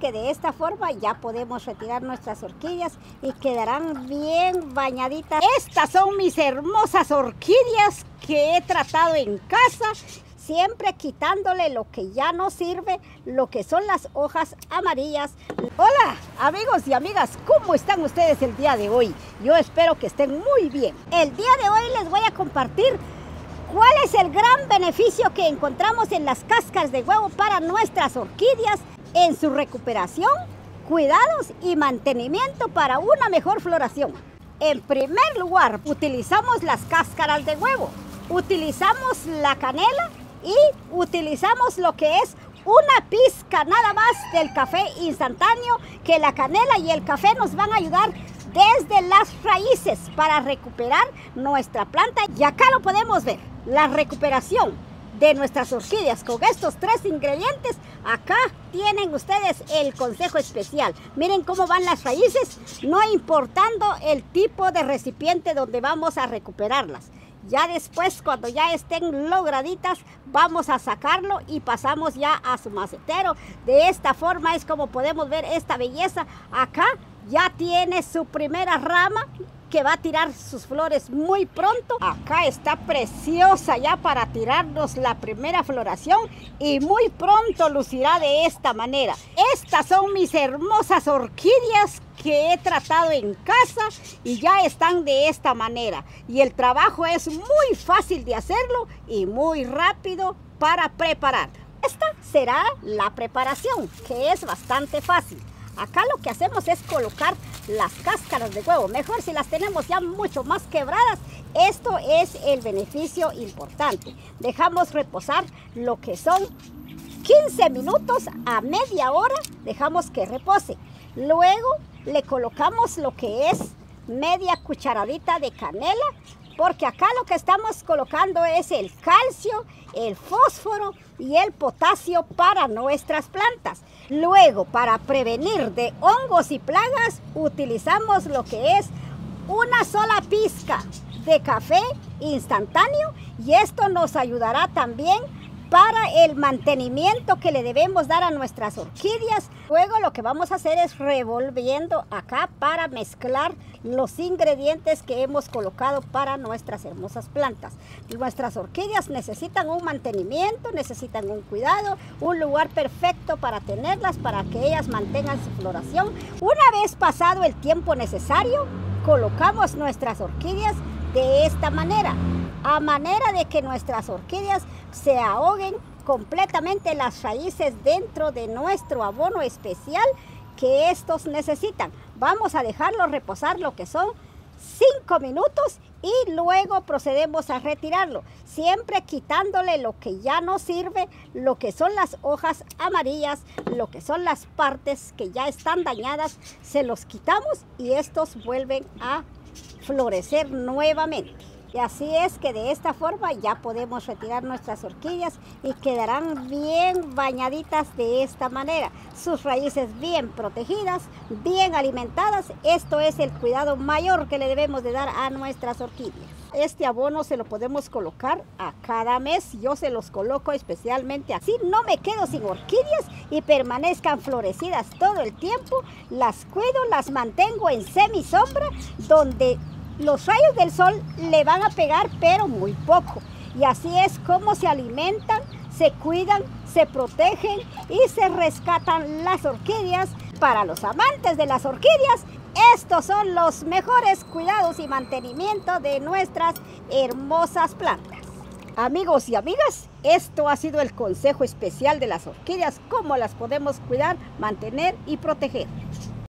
que de esta forma ya podemos retirar nuestras orquídeas y quedarán bien bañaditas. Estas son mis hermosas orquídeas que he tratado en casa siempre quitándole lo que ya no sirve, lo que son las hojas amarillas. Hola amigos y amigas, ¿cómo están ustedes el día de hoy? Yo espero que estén muy bien. El día de hoy les voy a compartir cuál es el gran beneficio que encontramos en las cáscaras de huevo para nuestras orquídeas en su recuperación, cuidados y mantenimiento para una mejor floración. En primer lugar, utilizamos las cáscaras de huevo. Utilizamos la canela y utilizamos lo que es una pizca nada más del café instantáneo que la canela y el café nos van a ayudar desde las raíces para recuperar nuestra planta y acá lo podemos ver la recuperación de nuestras orquídeas con estos tres ingredientes acá tienen ustedes el consejo especial miren cómo van las raíces no importando el tipo de recipiente donde vamos a recuperarlas ya después, cuando ya estén lograditas, vamos a sacarlo y pasamos ya a su macetero. De esta forma es como podemos ver esta belleza. Acá ya tiene su primera rama que va a tirar sus flores muy pronto. Acá está preciosa ya para tirarnos la primera floración y muy pronto lucirá de esta manera. Estas son mis hermosas orquídeas que he tratado en casa y ya están de esta manera. Y el trabajo es muy fácil de hacerlo y muy rápido para preparar. Esta será la preparación, que es bastante fácil. Acá lo que hacemos es colocar las cáscaras de huevo. Mejor si las tenemos ya mucho más quebradas. Esto es el beneficio importante. Dejamos reposar lo que son 15 minutos a media hora. Dejamos que repose. Luego le colocamos lo que es media cucharadita de canela porque acá lo que estamos colocando es el calcio, el fósforo y el potasio para nuestras plantas. Luego, para prevenir de hongos y plagas, utilizamos lo que es una sola pizca de café instantáneo y esto nos ayudará también para el mantenimiento que le debemos dar a nuestras orquídeas. Luego lo que vamos a hacer es revolviendo acá para mezclar los ingredientes que hemos colocado para nuestras hermosas plantas. Nuestras orquídeas necesitan un mantenimiento, necesitan un cuidado, un lugar perfecto para tenerlas, para que ellas mantengan su floración. Una vez pasado el tiempo necesario, colocamos nuestras orquídeas de esta manera a manera de que nuestras orquídeas se ahoguen completamente las raíces dentro de nuestro abono especial que estos necesitan. Vamos a dejarlo reposar lo que son 5 minutos y luego procedemos a retirarlo, siempre quitándole lo que ya no sirve, lo que son las hojas amarillas, lo que son las partes que ya están dañadas, se los quitamos y estos vuelven a florecer nuevamente. Y así es que de esta forma ya podemos retirar nuestras orquídeas y quedarán bien bañaditas de esta manera. Sus raíces bien protegidas, bien alimentadas. Esto es el cuidado mayor que le debemos de dar a nuestras orquídeas. Este abono se lo podemos colocar a cada mes. Yo se los coloco especialmente así. No me quedo sin orquídeas y permanezcan florecidas todo el tiempo. Las cuido, las mantengo en semisombra donde los rayos del sol le van a pegar, pero muy poco. Y así es como se alimentan, se cuidan, se protegen y se rescatan las orquídeas. Para los amantes de las orquídeas, estos son los mejores cuidados y mantenimiento de nuestras hermosas plantas. Amigos y amigas, esto ha sido el consejo especial de las orquídeas, cómo las podemos cuidar, mantener y proteger.